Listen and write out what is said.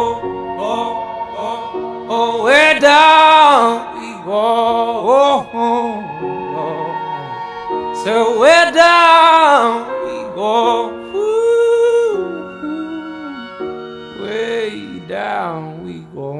oh, oh, oh, oh, way down we go. Oh, oh, oh. So way down we go. Ooh, ooh, way down we go.